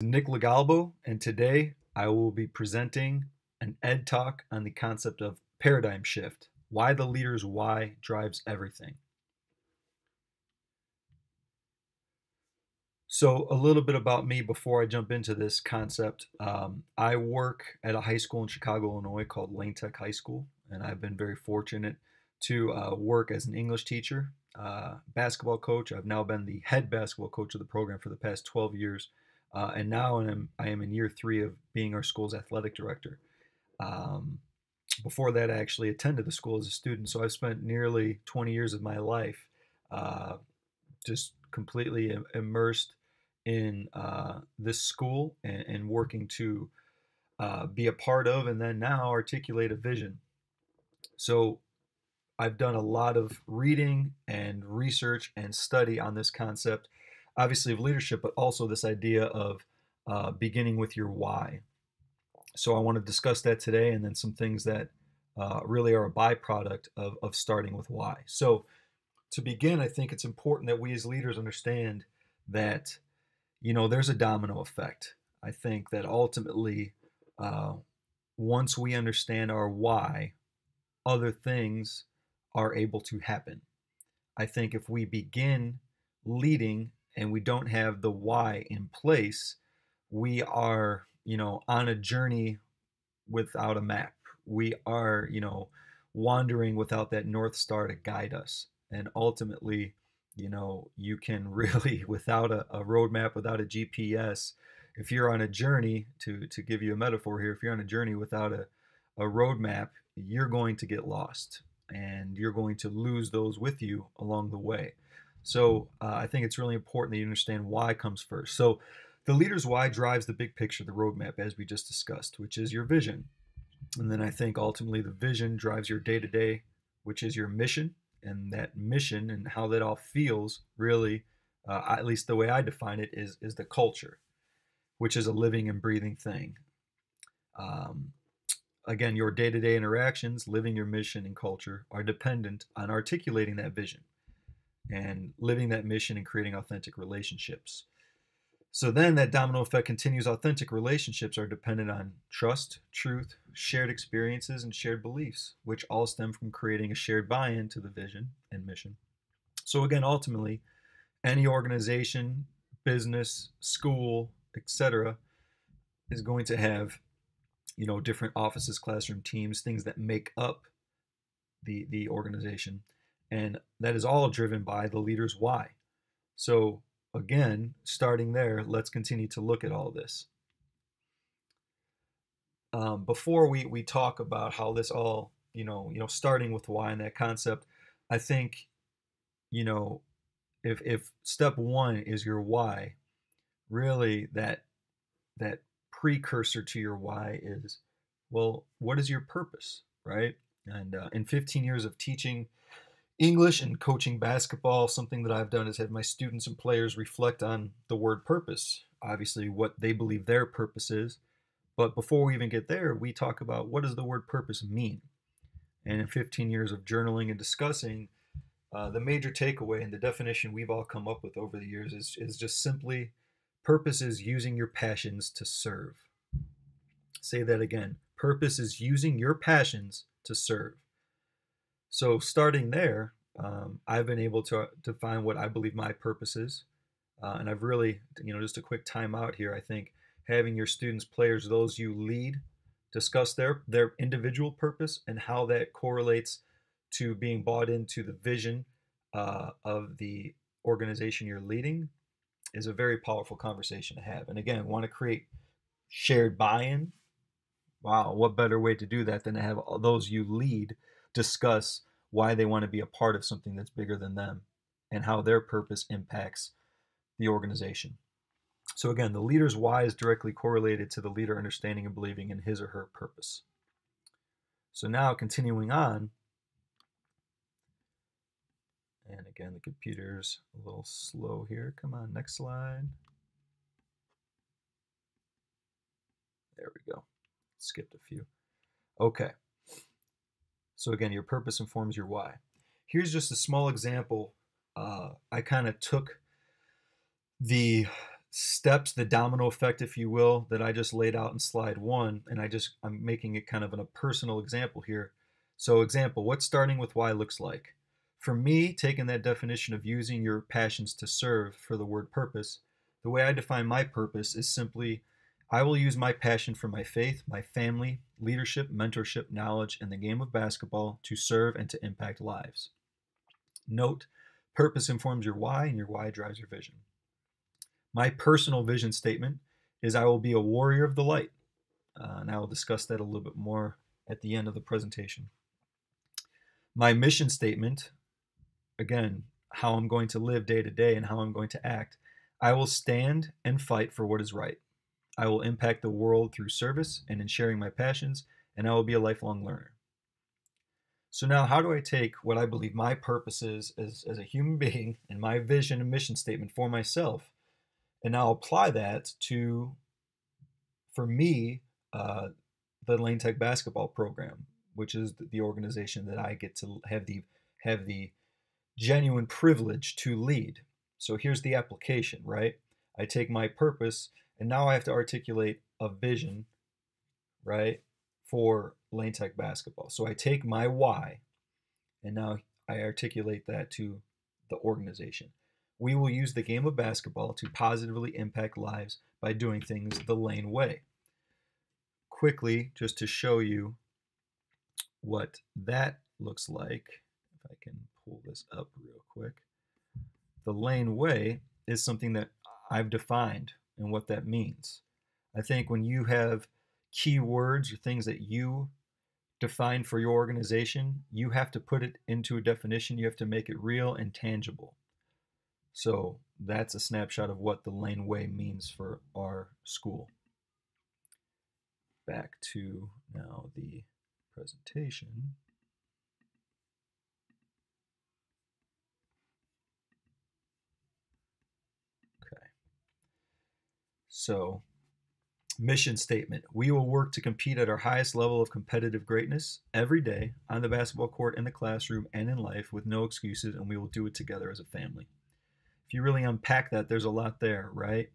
Nick LoGalbo, and today I will be presenting an ED talk on the concept of paradigm shift, why the leader's why drives everything. So, a little bit about me before I jump into this concept. Um, I work at a high school in Chicago, Illinois called Lane Tech High School, and I've been very fortunate to uh, work as an English teacher, uh, basketball coach. I've now been the head basketball coach of the program for the past 12 years uh, and now I'm, I am in year three of being our school's athletic director. Um, before that, I actually attended the school as a student. So I've spent nearly 20 years of my life uh, just completely immersed in uh, this school and, and working to uh, be a part of and then now articulate a vision. So I've done a lot of reading and research and study on this concept obviously of leadership, but also this idea of uh, beginning with your why. So I want to discuss that today, and then some things that uh, really are a byproduct of, of starting with why. So to begin, I think it's important that we as leaders understand that you know there's a domino effect. I think that ultimately, uh, once we understand our why, other things are able to happen. I think if we begin leading and we don't have the why in place, we are, you know, on a journey without a map. We are, you know, wandering without that North Star to guide us. And ultimately, you know, you can really, without a, a roadmap, without a GPS, if you're on a journey, to, to give you a metaphor here, if you're on a journey without a, a roadmap, you're going to get lost and you're going to lose those with you along the way. So uh, I think it's really important that you understand why comes first. So the leader's why drives the big picture, the roadmap, as we just discussed, which is your vision. And then I think ultimately the vision drives your day to day, which is your mission. And that mission and how that all feels really, uh, at least the way I define it, is, is the culture, which is a living and breathing thing. Um, again, your day to day interactions, living your mission and culture, are dependent on articulating that vision and living that mission and creating authentic relationships. So then that domino effect continues. Authentic relationships are dependent on trust, truth, shared experiences, and shared beliefs, which all stem from creating a shared buy in to the vision and mission. So, again, ultimately, any organization, business, school, etc., is going to have you know different offices classroom teams things that make up the the organization and that is all driven by the leader's why. So, again, starting there, let's continue to look at all this. Um, before we, we talk about how this all, you know, you know, starting with why and that concept, I think, you know, if if step one is your why, really that that precursor to your why is, well, what is your purpose, right? And uh, in 15 years of teaching English and coaching basketball, something that I've done is have my students and players reflect on the word purpose, obviously what they believe their purpose is. But before we even get there, we talk about what does the word purpose mean? And in 15 years of journaling and discussing, uh, the major takeaway and the definition we've all come up with over the years is, is just simply purpose is using your passions to serve. Say that again. Purpose is using your passions to serve. So starting there, um, I've been able to to find what I believe my purpose is, uh, and I've really, you know, just a quick time out here. I think having your students, players, those you lead, discuss their their individual purpose and how that correlates to being bought into the vision uh, of the organization you're leading is a very powerful conversation to have. And again, want to create shared buy-in. Wow, what better way to do that than to have those you lead discuss why they want to be a part of something that's bigger than them and how their purpose impacts the organization. So, again, the leader's why is directly correlated to the leader understanding and believing in his or her purpose. So, now continuing on, and again, the computer's a little slow here. Come on, next slide. There we go. Skipped a few. Okay. So again, your purpose informs your why. Here's just a small example. Uh, I kind of took the steps, the domino effect, if you will, that I just laid out in slide one, and I just I'm making it kind of in a personal example here. So, example, what starting with why looks like. For me, taking that definition of using your passions to serve for the word purpose, the way I define my purpose is simply I will use my passion for my faith, my family, leadership, mentorship, knowledge, and the game of basketball to serve and to impact lives. Note, purpose informs your why, and your why drives your vision. My personal vision statement is I will be a warrior of the light. Uh, and I will discuss that a little bit more at the end of the presentation. My mission statement, again, how I'm going to live day to day and how I'm going to act, I will stand and fight for what is right. I will impact the world through service and in sharing my passions, and I will be a lifelong learner. So, now how do I take what I believe my purpose is as, as a human being and my vision and mission statement for myself and now apply that to, for me, uh, the Lane Tech basketball program, which is the organization that I get to have the have the genuine privilege to lead. So here's the application, right? I take my purpose and now I have to articulate a vision, right, for Lane Tech basketball. So I take my why and now I articulate that to the organization. We will use the game of basketball to positively impact lives by doing things the Lane way. Quickly, just to show you what that looks like, if I can pull this up real quick. The Lane way is something that I've defined and what that means. I think when you have keywords or things that you define for your organization, you have to put it into a definition. You have to make it real and tangible. So that's a snapshot of what the Lane Way means for our school. Back to now the presentation. So, mission statement We will work to compete at our highest level of competitive greatness every day on the basketball court, in the classroom, and in life with no excuses, and we will do it together as a family if you really unpack that, there's a lot there, right?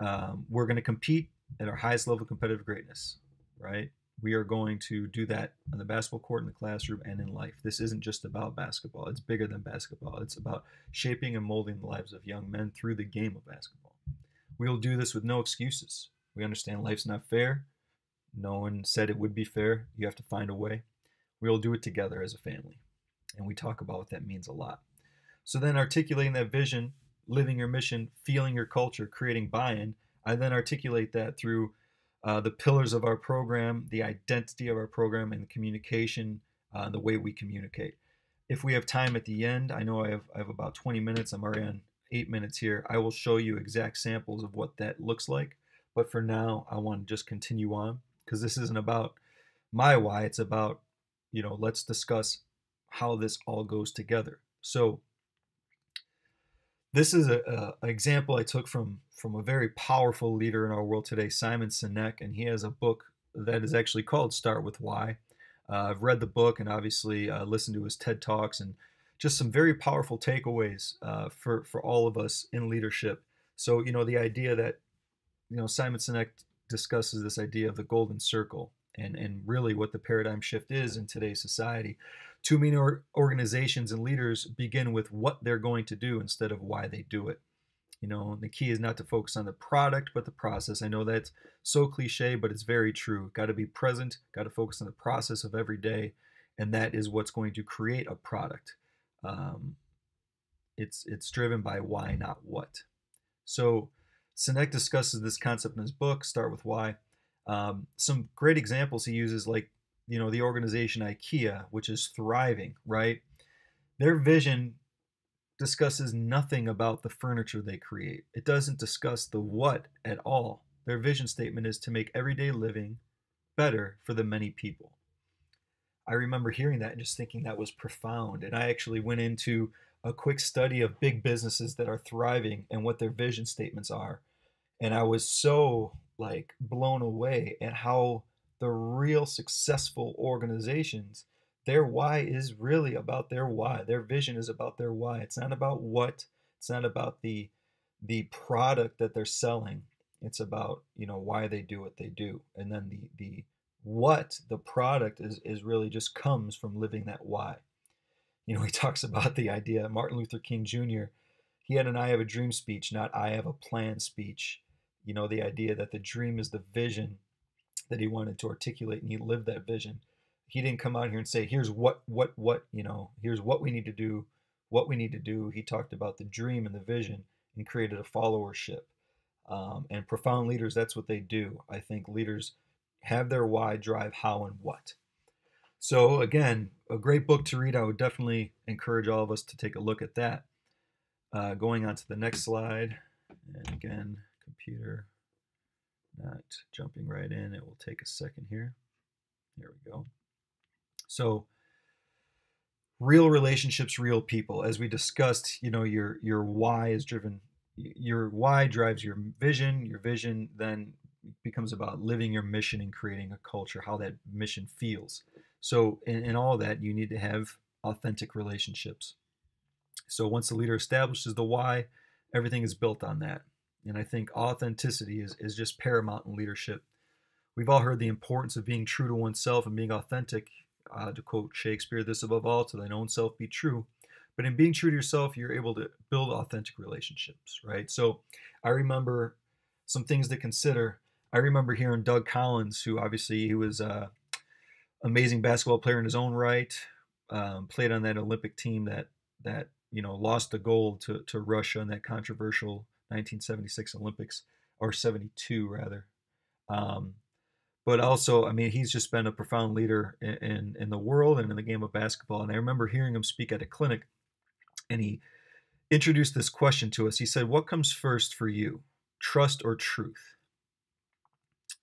Um, we're going to compete at our highest level of competitive greatness, right? We are going to do that on the basketball court, in the classroom, and in life. This isn't just about basketball, it's bigger than basketball. It's about shaping and molding the lives of young men through the game of basketball. We will do this with no excuses. We understand life's not fair. No one said it would be fair. You have to find a way. We will do it together as a family. And we talk about what that means a lot. So then articulating that vision, living your mission, feeling your culture, creating buy-in, I then articulate that through uh, the pillars of our program, the identity of our program, and the communication, uh, the way we communicate. If we have time at the end, I know I have, I have about 20 minutes. I'm already on eight minutes here. I will show you exact samples of what that looks like. But for now, I want to just continue on because this isn't about my why. It's about, you know, let's discuss how this all goes together. So this is a, a, example I took from from a very powerful leader in our world today, Simon Sinek, and he has a book that is actually called Start with Why. Uh, I've read the book and obviously uh, listened to his TED talks and just some very powerful takeaways uh, for for all of us in leadership. So you know the idea that you know Simon Sinek discusses this idea of the golden circle and and really what the paradigm shift is in today's society too many organizations and leaders begin with what they're going to do instead of why they do it. You know, the key is not to focus on the product, but the process. I know that's so cliche, but it's very true. Got to be present, got to focus on the process of every day, and that is what's going to create a product. Um, it's it's driven by why, not what. So, Sinek discusses this concept in his book. Start with why. Um, some great examples he uses, like you know the organization IKEA, which is thriving, right? Their vision discusses nothing about the furniture they create. It doesn't discuss the what at all. Their vision statement is to make everyday living better for the many people. I remember hearing that and just thinking that was profound. And I actually went into a quick study of big businesses that are thriving and what their vision statements are. And I was so like blown away at how the real successful organizations, their why is really about their why. Their vision is about their why. It's not about what. It's not about the the product that they're selling. It's about you know why they do what they do, and then the the what the product is is really just comes from living that why. You know, he talks about the idea. Martin Luther King Jr. He had an "I have a dream" speech, not "I have a plan" speech. You know, the idea that the dream is the vision that he wanted to articulate, and he lived that vision. He didn't come out here and say, "Here's what what what you know. Here's what we need to do." What we need to do. He talked about the dream and the vision, and created a followership. Um, and profound leaders, that's what they do. I think leaders have their why drive how and what. So, again, a great book to read. I would definitely encourage all of us to take a look at that. Uh, going on to the next slide. And again, computer not jumping right in. It will take a second here. There we go. So, real relationships, real people. As we discussed, you know, your your why is driven. Your why drives your vision. Your vision then becomes about living your mission and creating a culture, how that mission feels. So, in, in all that, you need to have authentic relationships. So, once the leader establishes the why, everything is built on that. And I think authenticity is, is just paramount in leadership. We've all heard the importance of being true to oneself and being authentic. Uh, to quote Shakespeare, this above all, to thine own self be true. But in being true to yourself, you're able to build authentic relationships, right? So I remember some things to consider I remember hearing Doug Collins, who obviously he was a amazing basketball player in his own right, um, played on that Olympic team that that you know lost the gold to to Russia in that controversial 1976 Olympics or 72 rather. Um, but also, I mean, he's just been a profound leader in, in, in the world and in the game of basketball. And I remember hearing him speak at a clinic, and he introduced this question to us. He said, "What comes first for you, trust or truth?"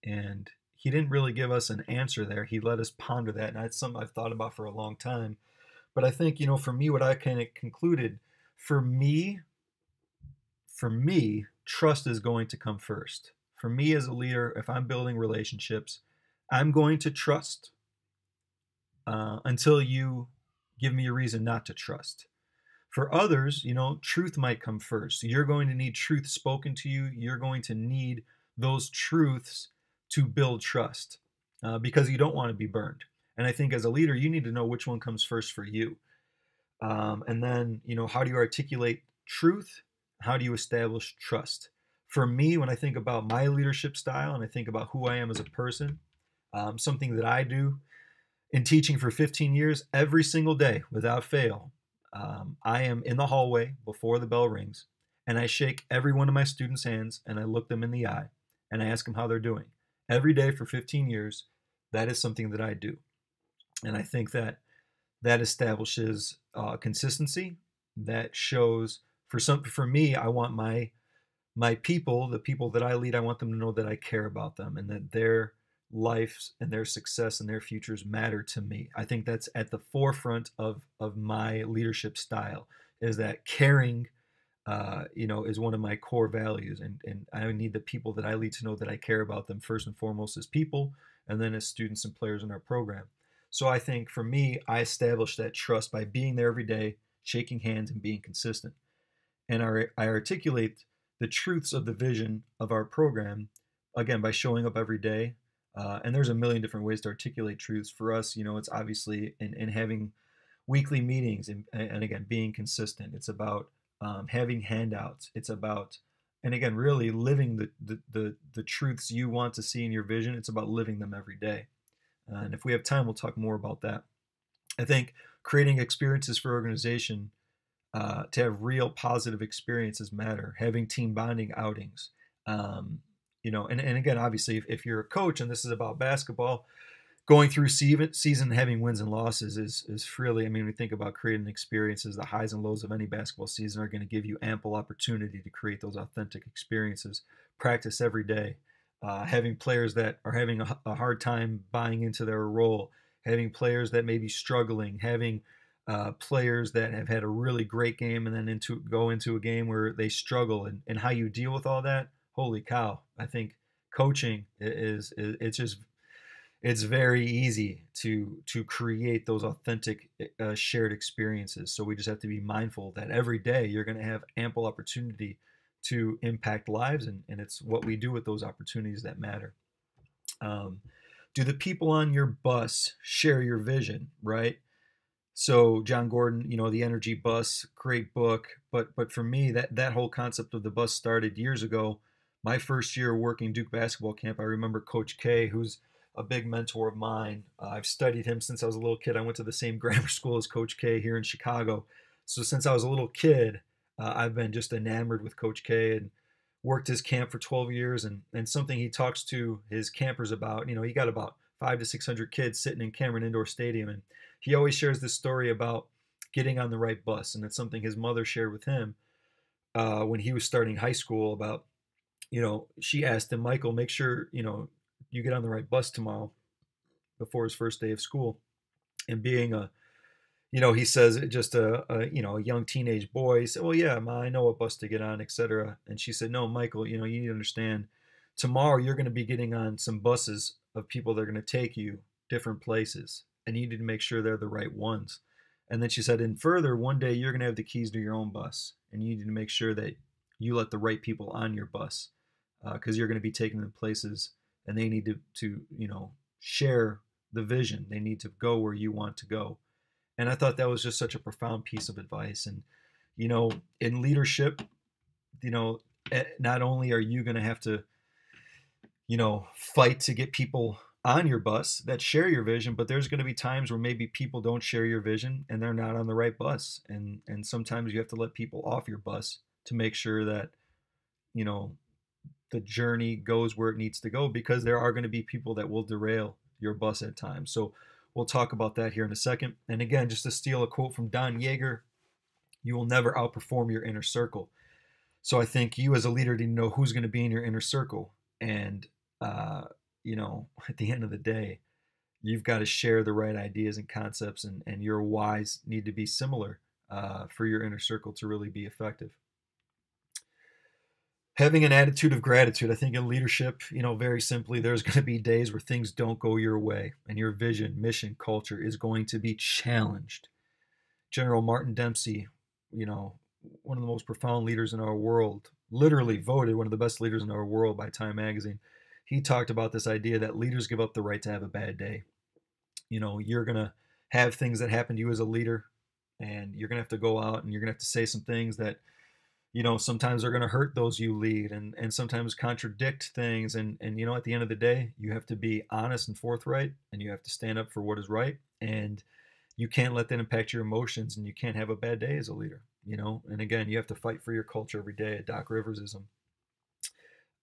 And he didn't really give us an answer there. He let us ponder that. And that's something I've thought about for a long time. But I think, you know, for me, what I kind of concluded for me, for me, trust is going to come first. For me as a leader, if I'm building relationships, I'm going to trust uh, until you give me a reason not to trust. For others, you know, truth might come first. You're going to need truth spoken to you. You're going to need those truths to build trust uh, because you don't want to be burned. And I think as a leader, you need to know which one comes first for you. Um, and then, you know, how do you articulate truth? How do you establish trust? For me, when I think about my leadership style and I think about who I am as a person, um, something that I do in teaching for 15 years, every single day without fail, um, I am in the hallway before the bell rings and I shake every one of my students' hands and I look them in the eye and I ask them how they're doing every day for 15 years, that is something that I do. And I think that that establishes uh, consistency. That shows for some for me, I want my my people, the people that I lead, I want them to know that I care about them and that their lives and their success and their futures matter to me. I think that's at the forefront of of my leadership style is that caring uh, you know, is one of my core values. And, and I need the people that I lead to know that I care about them first and foremost as people, and then as students and players in our program. So I think for me, I established that trust by being there every day, shaking hands, and being consistent. And I, I articulate the truths of the vision of our program, again, by showing up every day. Uh, and there's a million different ways to articulate truths. For us, you know, it's obviously in, in having weekly meetings and, and again, being consistent. It's about um, having handouts. It's about, and again, really living the, the, the, the, truths you want to see in your vision. It's about living them every day. And if we have time, we'll talk more about that. I think creating experiences for organization uh, to have real positive experiences matter. Having team bonding outings, um, you know, and, and again, obviously, if, if you're a coach and this is about basketball, going through season having wins and losses is is really i mean we think about creating experiences the highs and lows of any basketball season are going to give you ample opportunity to create those authentic experiences. Practice every day uh, having players that are having a, a, hard time buying into their role having players that may be struggling having uh, players that have had a really great game and then into go into a game where they struggle and, and how you deal with all that holy cow i think coaching is, is it's just it's very easy to to create those authentic uh, shared experiences so we just have to be mindful that every day you're going to have ample opportunity to impact lives, and, and it's what we do with those opportunities that matter. Um, do the people on your bus share your vision, right? So Jon Gordon, you know, the Energy Bus, great book, but but for me, that that whole concept of the bus started years ago. My first year working Duke basketball camp, I remember Coach K, who's a big mentor of mine. Uh, I've studied him since I was a little kid. I went to the same grammar school as Coach K here in Chicago. So since I was a little kid, uh, I've been just enamored with Coach K and worked his camp for 12 years. And, and something he talks to his campers about, you know, he got about five to 600 kids sitting in Cameron Indoor Stadium. And he always shares this story about getting on the right bus. And it's something his mother shared with him uh, when he was starting high school about, you know, she asked him, Michael, make sure, you know, you get on the right bus tomorrow before his first day of school. And being a, you know, he says just a, a you know, a young teenage boy, he said, well, yeah, ma, I know what bus to get on, etc. And she said, no, Michael, you know, you need to understand tomorrow you're going to be getting on some buses of people that are going to take you different places and you need to make sure they're the right ones. And then she said, and further, one day you're going to have the keys to your own bus and you need to make sure that you let the right people on your bus because uh, you're going to be taking them places and they need to, to you know share the vision. They need to go where you want to go. And i thought that was just such a profound piece of advice. And you know in leadership you know eh, not only are you going to have to you know fight to get people on your bus that share your vision but there's going to be times where maybe people don't share your vision and they're not on the right bus. And and sometimes you have to let people off your bus to make sure that you know the journey goes where it needs to go because there are going to be people that will derail your bus at times. So we'll talk about that here in a second. And again, just to steal a quote from Don Yaeger, you will never outperform your inner circle. So I think you as a leader need to know who's going to be in your inner circle. And, uh, you know, at the end of the day, you've got to share the right ideas and concepts, and, and your whys need to be similar uh, for your inner circle to really be effective having an attitude of gratitude. I think in leadership, you know, very simply, there's going to be days where things don't go your way and your vision, mission, culture is going to be challenged. General Martin Dempsey, you know, one of the most profound leaders in our world, literally voted one of the best leaders in our world by Time Magazine. He talked about this idea that leaders give up the right to have a bad day. You know, you're going to have things that happen to you as a leader, and you're going to have to go out and you're going to have to say some things that you know sometimes they're going to hurt those you lead and and sometimes contradict things and and you know at the end of the day you have to be honest and forthright and you have to stand up for what is right and you can't let that impact your emotions and you can't have a bad day as a leader you know? And again you have to fight for your culture every day at Doc Riversism.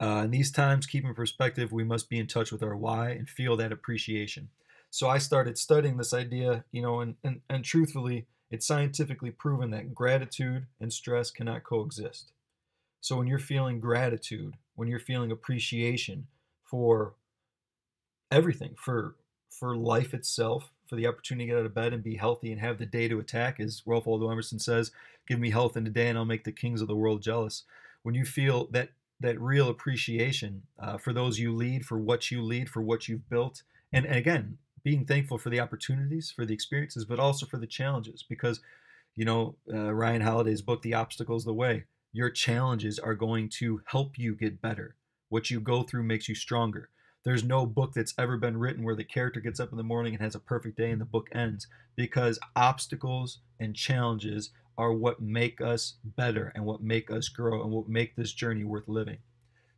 Uh, in these times keep in perspective we must be in touch with our why and feel that appreciation. So i started studying this idea you know and and, and truthfully it's scientifically proven that gratitude and stress cannot coexist. So when you're feeling gratitude, when you're feeling appreciation for everything, for for life itself, for the opportunity to get out of bed and be healthy and have the day to attack, as Ralph Waldo Emerson says, "Give me health in the day, and I'll make the kings of the world jealous." When you feel that that real appreciation uh, for those you lead, for what you lead, for what you've built, and, and again, being thankful for the opportunities, for the experiences, but also for the challenges. Because, you know, uh, Ryan Holiday's book, The Obstacle's the Way, your challenges are going to help you get better. What you go through makes you stronger. There's no book that's ever been written where the character gets up in the morning and has a perfect day and the book ends because obstacles and challenges are what make us better and what make us grow and what make this journey worth living.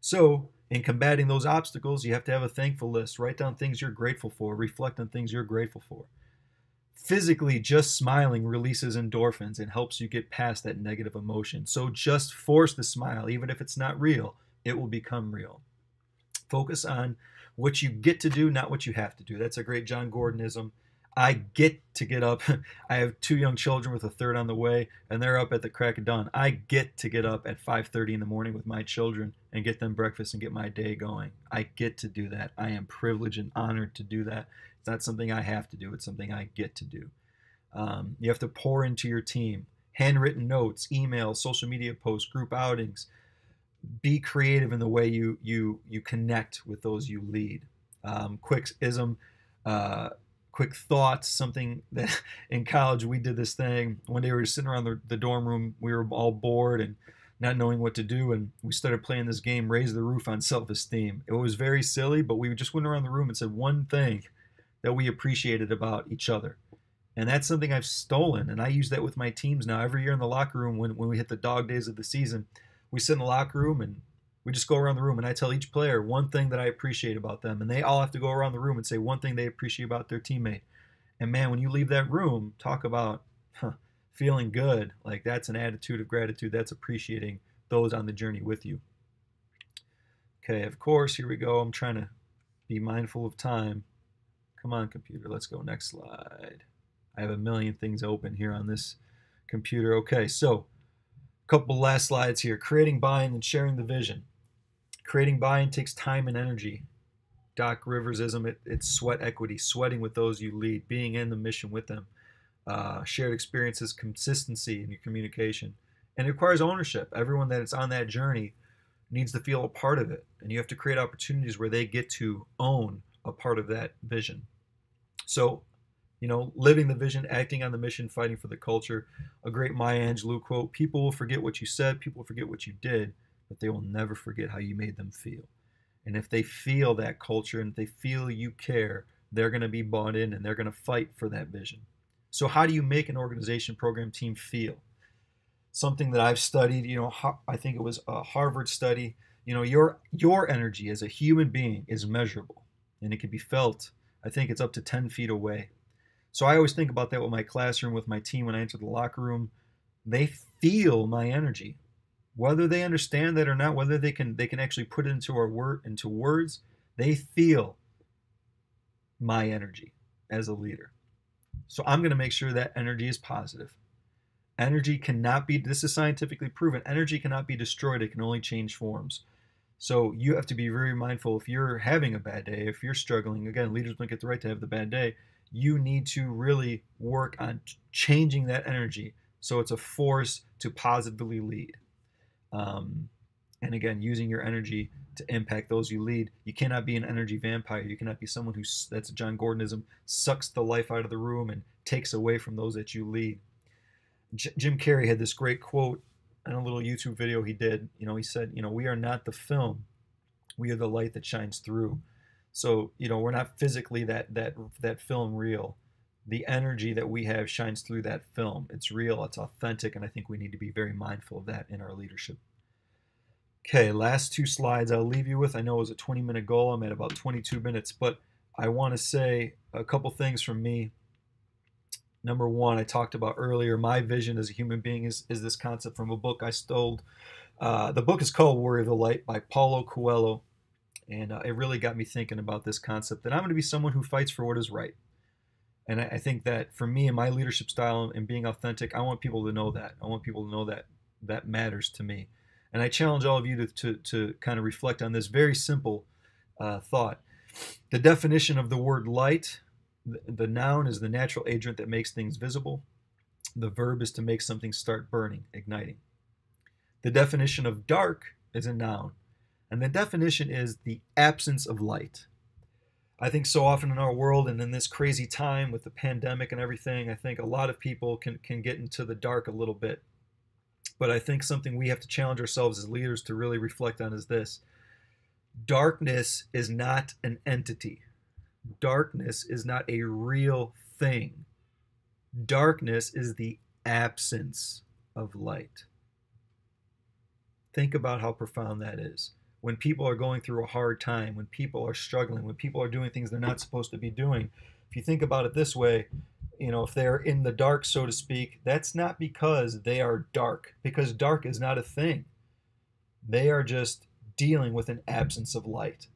So, in combating those obstacles, you have to have a thankful list. Write down things you're grateful for, reflect on things you're grateful for. Physically, just smiling releases endorphins and helps you get past that negative emotion. So just force the smile, even if it's not real, it will become real. Focus on what you get to do, not what you have to do. That's a great Jon Gordonism. I get to get up. I have two young children with a third on the way, and they're up at the crack of dawn. I get to get up at 5:30 in the morning with my children and get them breakfast and get my day going. I get to do that. I am privileged and honored to do that. It's not something I have to do. It's something I get to do. Um, you have to pour into your team. Handwritten notes, emails, social media posts, group outings. Be creative in the way you you you connect with those you lead. Um, quick ism. Uh, quick thoughts something that in college we did this thing one day we were sitting around the, the dorm room we were all bored and not knowing what to do, and we started playing this game, Raise the Roof on Self Esteem. It was very silly, but we just went around the room and said one thing that we appreciated about each other. And that's something I've stolen, and I use that with my teams now. Every year in the locker room, when, when we hit the dog days of the season, we sit in the locker room and we just go around the room, and I tell each player one thing that I appreciate about them, and they all have to go around the room and say one thing they appreciate about their teammate. And man, when you leave that room, talk about huh, feeling good. Like that's an attitude of gratitude. That's appreciating those on the journey with you. Okay, of course, here we go. I'm trying to be mindful of time. Come on, computer. Let's go. Next slide. I have a million things open here on this computer. Okay, so a couple last slides here. Creating buy-in and sharing the vision. Creating buy-in takes time and energy. Doc Riversism, it, it's sweat equity, sweating with those you lead, being in the mission with them. Uh, shared experiences, consistency in your communication. And it requires ownership. Everyone that is on that journey needs to feel a part of it. And you have to create opportunities where they get to own a part of that vision. So, you know, living the vision, acting on the mission, fighting for the culture. A great Maya Angelou quote People will forget what you said, people will forget what you did, but they will never forget how you made them feel. And if they feel that culture and if they feel you care, they're going to be bought in and they're going to fight for that vision. So, how do you make an organization, program, team feel? Something that I've studied, you know, I think it was a Harvard study. You know, your your energy as a human being is measurable, and it can be felt. I think it's up to 10 feet away. So I always think about that with my classroom, with my team when I enter the locker room. They feel my energy, whether they understand that or not, whether they can they can actually put it into our word into words. They feel my energy as a leader. So I'm going to make sure that energy is positive. Energy cannot be, this is scientifically proven, energy cannot be destroyed, it can only change forms. So you have to be very mindful if you're having a bad day, if you're struggling, again, leaders don't get the right to have the bad day. You need to really work on changing that energy so it's a force to positively lead. Um, and again, using your energy to impact those you lead. You cannot be an energy vampire. You cannot be someone who, that's Jon Gordonism, sucks the life out of the room and takes away from those that you lead. J- Jim Carrey had this great quote in a little YouTube video he did. You know, he said, you know, we are not the film, we are the light that shines through. So, you know, we're not physically that that that film reel. The energy that we have shines through that film. It's real, it's authentic, and I think we need to be very mindful of that in our leadership. Okay, last two slides I'll leave you with. I know it was a 20 minute goal. I'm at about 22 minutes, but I want to say a couple things from me. Number one, I talked about earlier, my vision as a human being is, is this concept from a book I stole. Uh, the book is called Warrior of the Light by Paulo Coelho. And uh, it really got me thinking about this concept that I'm going to be someone who fights for what is right. And I, I think that for me and my leadership style and being authentic, I want people to know that. I want people to know that that matters to me. And I challenge all of you to, to, to kind of reflect on this very simple uh, thought. The definition of the word light the, the noun is the natural agent that makes things visible. The verb is to make something start burning, igniting. The definition of dark is a noun, and the definition is the absence of light. I think so often in our world and in this crazy time with the pandemic and everything, I think a lot of people can, can get into the dark a little bit. But I think something we have to challenge ourselves as leaders to really reflect on is this darkness is not an entity, darkness is not a real thing. Darkness is the absence of light. Think about how profound that is. When people are going through a hard time, when people are struggling, when people are doing things they're not supposed to be doing, if you think about it this way, you know, if they're in the dark, so to speak, that's not because they are dark, because dark is not a thing. They are just dealing with an absence of light.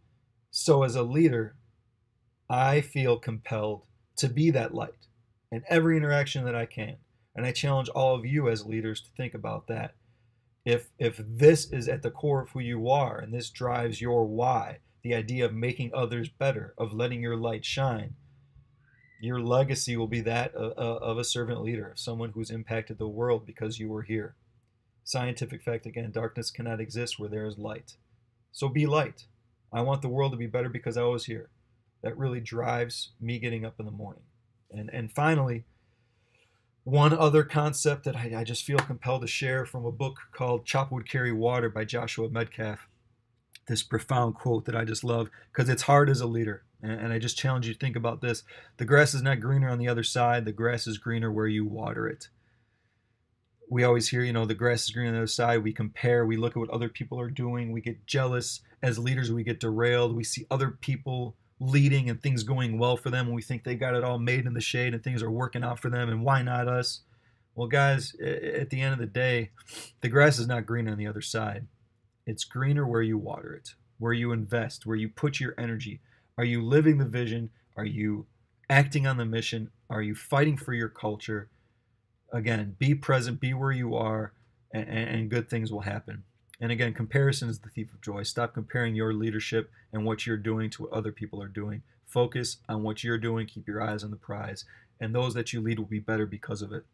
So, as a leader, I feel compelled to be that light in every interaction that I can. And I challenge all of you as leaders to think about that. If, if this is at the core of who you are and this drives your why, the idea of making others better, of letting your light shine, your legacy will be that of, a servant leader, someone who's impacted the world because you were here. Scientific fact again darkness cannot exist where there is light. So be light. I want the world to be better because I was here. That really drives me getting up in the morning. And, and finally, one other concept that I, I, just feel compelled to share from a book called Chop Wood Carry Water by Joshua Medcalf. This profound quote that I just love because it's hard as a leader. And, and I just challenge you to think about this. The grass is not greener on the other side, the grass is greener where you water it. We always hear, you know, the grass is greener on the other side. We compare, we look at what other people are doing, we get jealous. As leaders, we get derailed. We see other people leading and things going well for them and we think they got it all made in the shade and things are working out for them and why not us? Well guys at the end of the day the grass is not green on the other side. It's greener where you water it where you invest where you put your energy. Are you living the vision? Are you acting on the mission? Are you fighting for your culture? Again be present be where you are and, and good things will happen and again, comparison is the thief of joy. Stop comparing your leadership and what you're doing to what other people are doing. Focus on what you're doing. Keep your eyes on the prize. And those that you lead will be better because of it.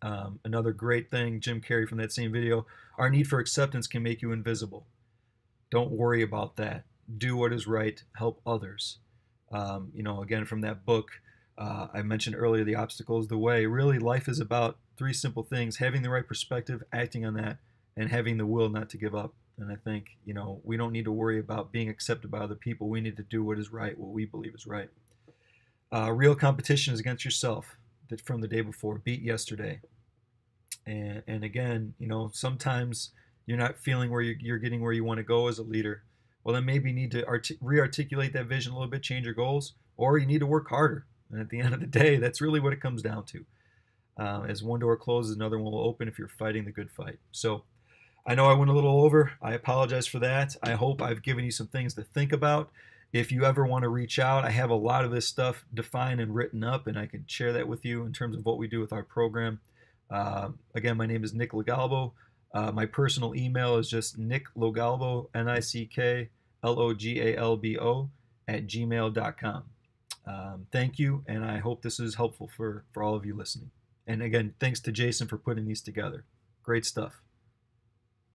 Um, another great thing, Jim Carrey from that same video our need for acceptance can make you invisible. Don't worry about that. Do what is right, help others. Um, you know, again, from that book, uh, I mentioned earlier, The Obstacle is the Way. Really, life is about three simple things having the right perspective, acting on that, and having the will not to give up. And I think, you know, we don't need to worry about being accepted by other people. We need to do what is right, what we believe is right. Uh, real competition is against yourself that from the day before. Beat yesterday. And, and again, you know, sometimes you're not feeling where you're, you're getting where you want to go as a leader. Well, then maybe you need to art- re-articulate that vision a little bit, change your goals, or you need to work harder. And at the end of the day, that's really what it comes down to. Uh, as one door closes, another one will open if you're fighting the good fight. So I know I went a little over. I apologize for that. I hope I've given you some things to think about. If you ever want to reach out, I have a lot of this stuff defined and written up, and I can share that with you in terms of what we do with our program. Uh, again, my name is Nick LoGalbo. Uh, my personal email is just Nick Logalbo, N I C K L O G A L B O, at gmail.com. Um, thank you, and I hope this is helpful for, for all of you listening. And again, thanks to Jason for putting these together. Great stuff.